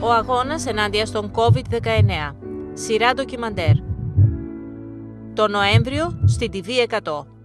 Ο αγώνας ενάντια στον COVID-19. Σειρά ντοκιμαντέρ. Το Νοέμβριο στην TV 100.